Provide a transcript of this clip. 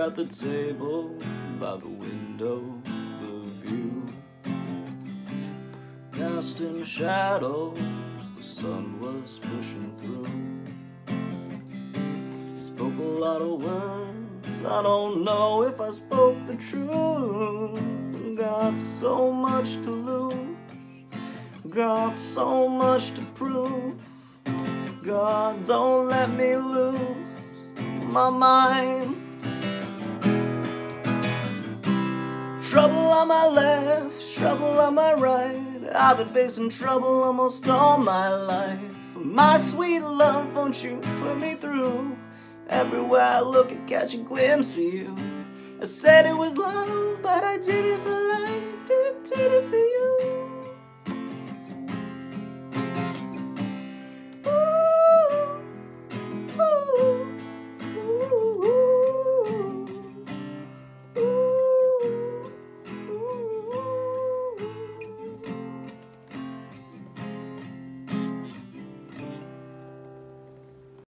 at the table by the window, the view. Casting shadows, the sun was pushing through. He spoke a lot of words, I don't know if I spoke the truth. Got so much to lose, got so much to prove. God, don't let me lose my mind. Trouble on my left, trouble on my right. I've been facing trouble almost all my life. My sweet love, won't you put me through? Everywhere I look, I catch a glimpse of you. I said it was love, but I did it for life,